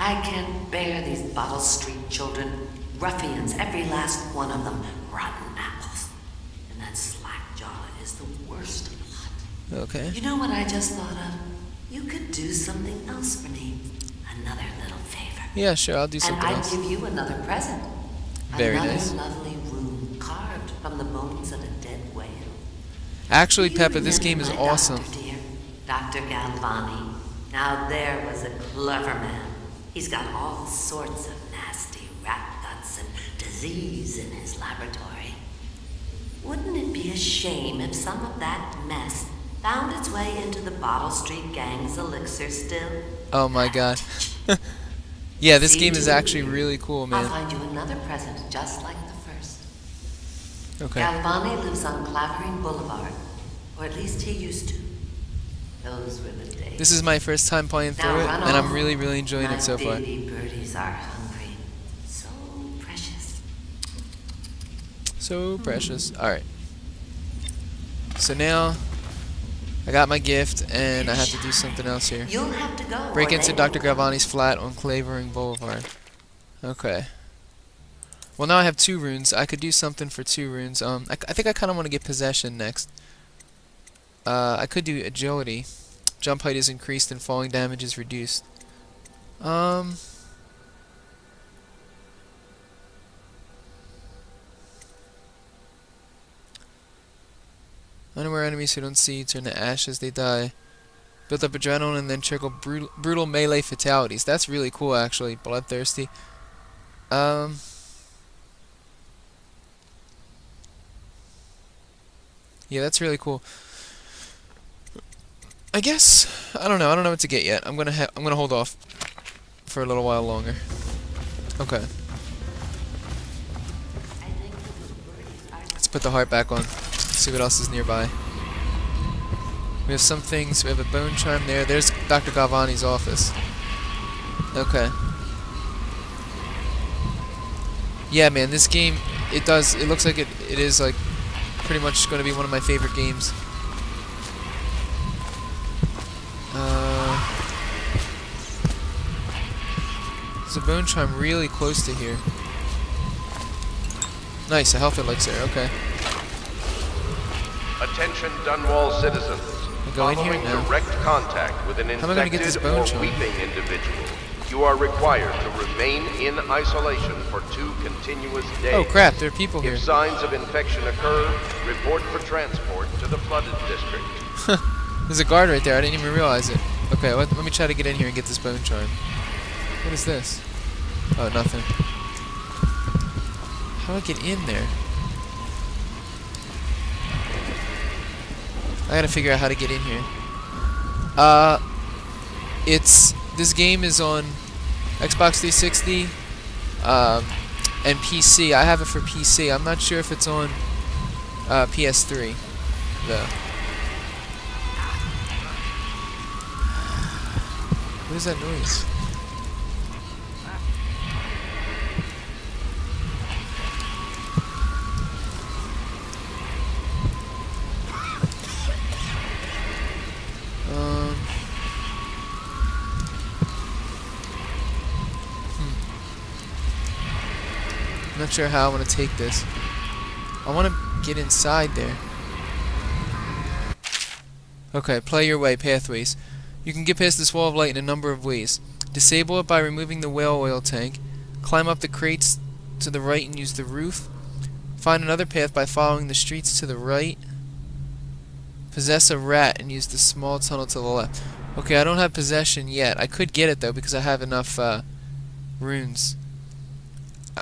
I can't bear these Bottle Street children. Ruffians, every last one of them. Rotten apples. And that slack-jaw is the worst of the lot. Okay. You know what I just thought of? You could do something else for me. Another little favor. Yeah, sure. I'll do something And something I'd else. give you another present. Very another nice. lovely room carved from the bones of a dead whale. Actually, Peppa, this game is awesome. Doctor, dear? Dr. Galvani. Now there was a clever man. He's got all sorts of nasty rat guts and disease in his laboratory. Wouldn't it be a shame if some of that mess found its way into the Bottle Street Gang's elixir still? Oh my god. yeah, this See game is actually really cool, man. I'll find you another present just like the first. Okay. Galvani lives on Clavering Boulevard, or at least he used to. Those were the days. This is my first time playing Now through it, and I'm really, really enjoying it so far. birdies are hungry. So precious. So precious. Alright. So now, I got my gift, and I have to do something else here. You'll have to go. Break into Dr. won't. Galvani's flat on Clavering Boulevard. Okay. Well, now I have two runes. I could do something for two runes. Um, I, I think I kind of want to get possession next. Uh, I could do agility. Jump height is increased and falling damage is reduced. Um. Unaware enemies who don't see turn to ash as they die. Build up adrenaline and then trigger brutal, brutal melee fatalities. That's really cool, actually. Bloodthirsty. Um. Yeah, that's really cool. I guess I don't know. I don't know what to get yet. I'm gonna ha I'm gonna hold off for a little while longer. Okay. Let's put the heart back on. See what else is nearby. We have some things. We have a bone charm there. There's Dr. Galvani's office. Okay. Yeah, man, this game, it does, it looks like it, it is, like, pretty much going to be one of my favorite games. There's a bone charm really close to here. Nice, a health elixir, okay. Attention Dunwall citizens. I go in here now. direct contact with an How am I gonna get this infected bone or charm? weeping individual, you are required to remain in isolation for two continuous days. Oh crap, there are people here. If signs of infection occur, report for transport to the flooded district. There's a guard right there, I didn't even realize it. Okay, let, let me try to get in here and get this bone charm. What is this? Oh, nothing. How do I get in there? I gotta figure out how to get in here. Uh, it's this game is on Xbox 360 um, and PC. I have it for PC. I'm not sure if it's on uh, PS3 though. What is that noise? I'm not sure how I want to take this. I want to get inside there. Okay, play your way, pathways. You can get past this wall of light in a number of ways. Disable it by removing the whale oil tank. Climb up the crates to the right and use the roof. Find another path by following the streets to the right. Possess a rat and use the small tunnel to the left. Okay, I don't have possession yet. I could get it though because I have enough uh, runes.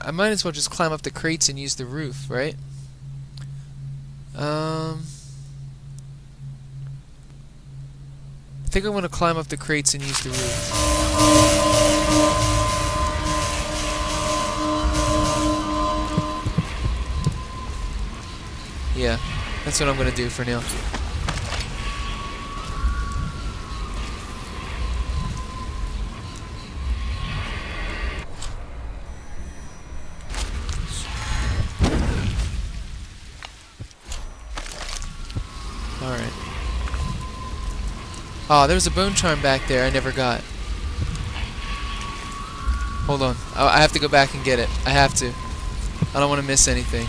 I might as well just climb up the crates and use the roof, right? Um, I think I want to climb up the crates and use the roof. Yeah, that's what I'm gonna do for now. Oh, there was a bone charm back there I never got. Hold on. I, I have to go back and get it. I have to. I don't want to miss anything.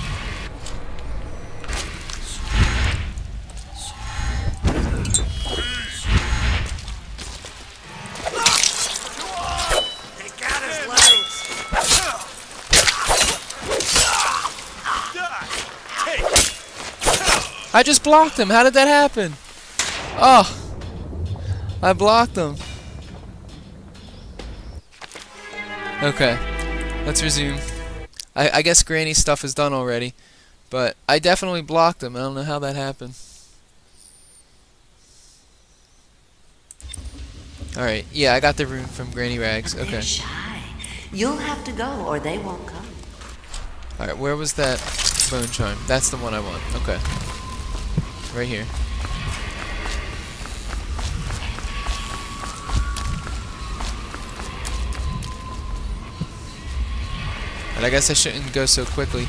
I just blocked him. How did that happen? Oh. I blocked him. Okay. Let's resume. I, I guess Granny's stuff is done already. But I definitely blocked him. I don't know how that happened. Alright. Yeah, I got the rune from Granny Rags. Okay. You'll have to go or they won't come. Alright, where was that bone charm? That's the one I want. Okay. Right here. And I guess I shouldn't go so quickly.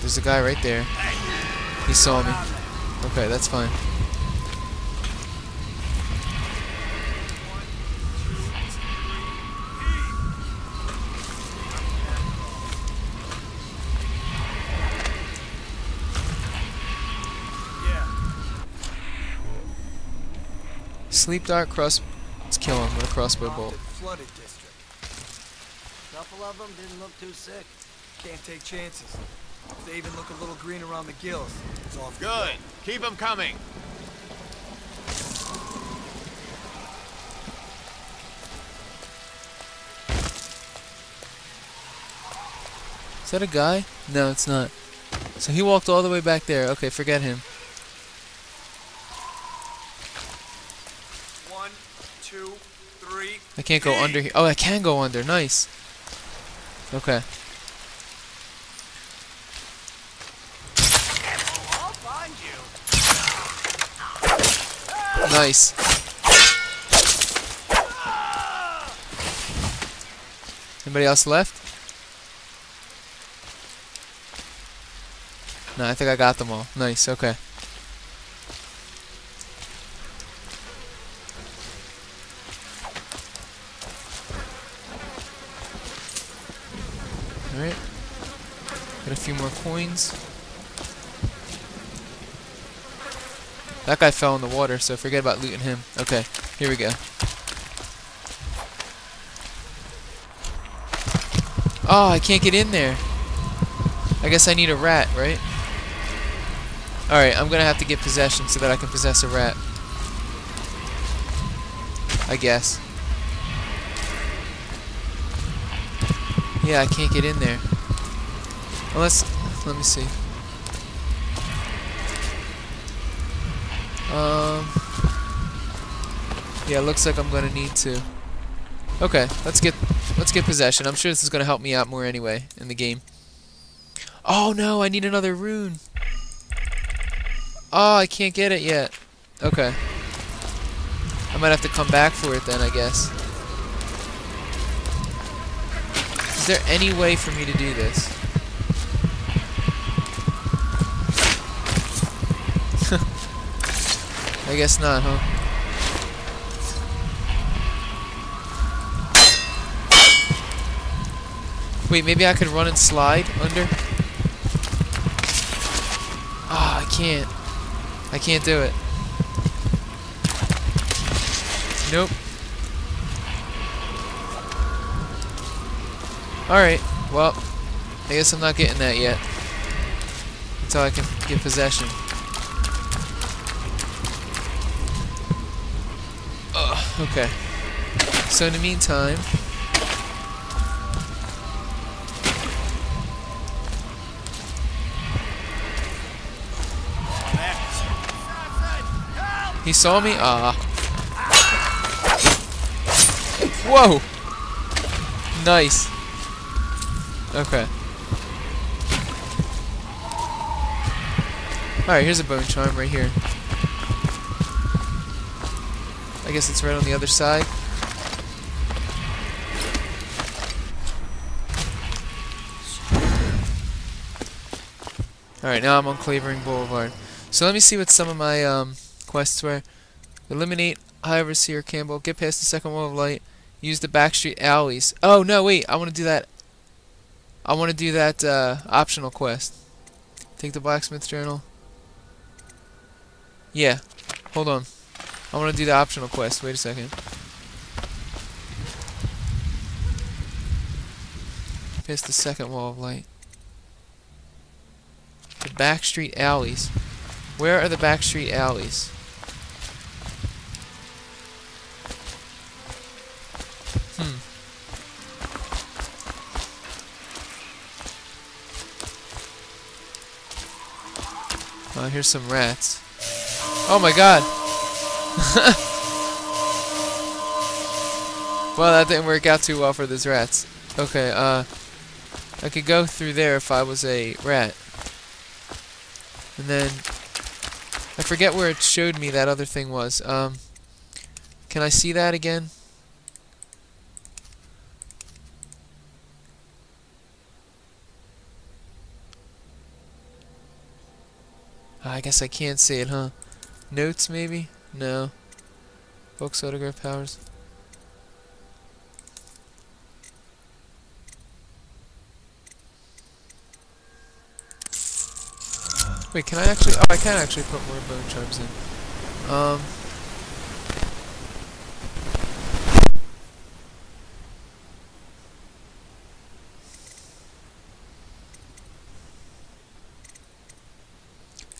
There's a guy right there. He saw me. Okay, that's fine. Sleep dart cross. Let's kill him with a crossbow bolt. Haunted, flooded district. Couple of them didn't look too sick. Can't take chances. They even look a little green around the gills. It's off. Good. Keep them coming. Is that a guy? No, it's not. So he walked all the way back there. Okay, forget him. One, two, three. I can't go under here. Oh, I can go under. Nice. Okay. I'll find you. Nice. Anybody else left? No, I think I got them all. Nice, okay. Alright. Got a few more coins. That guy fell in the water, so forget about looting him. Okay, here we go. Oh, I can't get in there. I guess I need a rat, right? Alright, I'm gonna have to get possession so that I can possess a rat. I guess. Yeah, I can't get in there. Unless, let me see. Um. Yeah, looks like I'm gonna need to. Okay, let's get let's get possession. I'm sure this is gonna help me out more anyway in the game. Oh no, I need another rune. Oh, I can't get it yet. Okay. I might have to come back for it then, I guess. Is there any way for me to do this? I guess not, huh? Wait, maybe I could run and slide under? Ah, I can't. I can't do it. Nope. Alright, well, I guess I'm not getting that yet. Until I can get possession. Ugh, okay. So in the meantime... He saw me? Ah. Whoa! Nice. Okay. Alright, here's a bone charm right here. I guess it's right on the other side. Alright, now I'm on Clavering Boulevard. So let me see what some of my um, quests were eliminate high overseer Campbell, get past the second wall of light, use the backstreet alleys. Oh no, wait, I want to do that. I want to do that uh, optional quest. Take the blacksmith journal. Yeah, hold on. I want to do the optional quest. Wait a second. Past the second wall of light. The backstreet alleys. Where are the backstreet alleys? Oh, here's some rats. Oh my god! well, that didn't work out too well for those rats. Okay, uh... I could go through there if I was a rat. And then... I forget where it showed me that other thing was. Um... Can I see that again? Guess I can't see it, huh? Notes, maybe? No. Books, audiograph powers. Wait, can I actually... Oh, I can actually put more bone charms in. Um...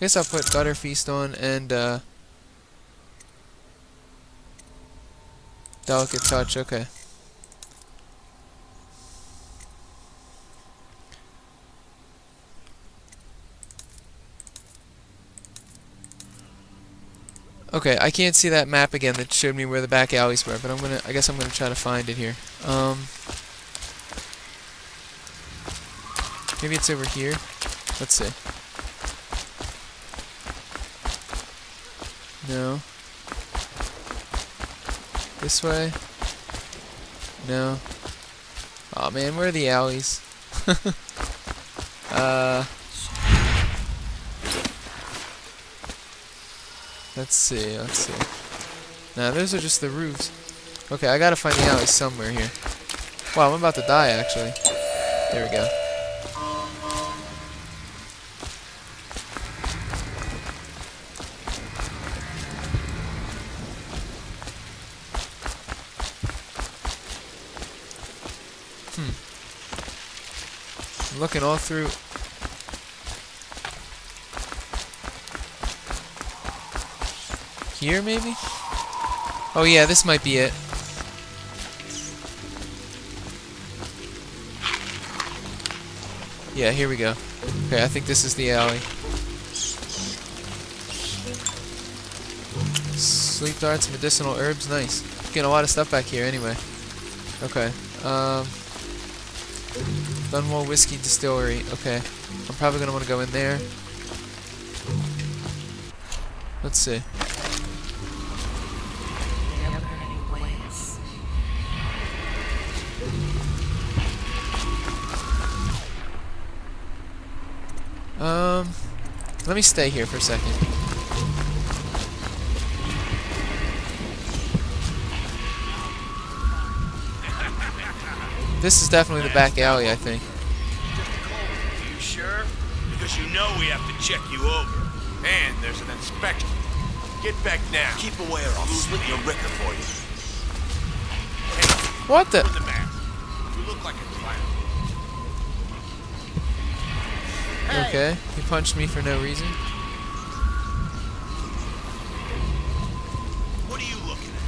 guess I'll put Gutter Feast on and uh, Delicate Touch, okay. Okay, I can't see that map again that showed me where the back alleys were, but I'm gonna I guess I'm gonna try to find it here. Um Maybe it's over here. Let's see. No. This way? No. oh, man, where are the alleys? uh. Let's see, let's see. Now, those are just the roofs. Okay, I gotta find the alleys somewhere here. Wow, I'm about to die, actually. There we go. Looking all through. Here, maybe? Oh yeah, this might be it. Yeah, here we go. Okay, I think this is the alley. Sleep darts, medicinal herbs, nice. Getting a lot of stuff back here anyway. Okay. Um Dunwall Whiskey Distillery. Okay. I'm probably going to want to go in there. Let's see. Um, let me stay here for a second. This is definitely the back alley, I think. You sure? Because you know we have to check you over. And there's an inspection. Get back now. Keep away or I'll slit your wricker for you. Hey, what the? the mask. You look like a clown. Okay, he punched me for no reason. What are you looking at?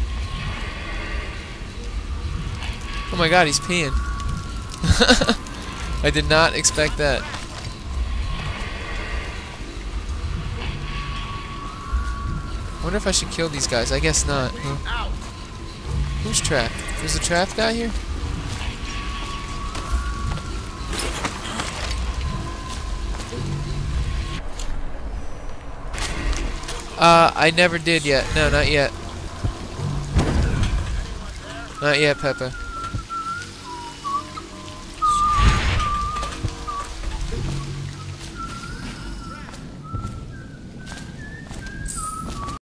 Oh my god, he's peeing. I did not expect that. I wonder if I should kill these guys. I guess not. Huh? Who's trapped? There's a trapped guy here? Uh, I never did yet. No, not yet. Not yet, Peppa.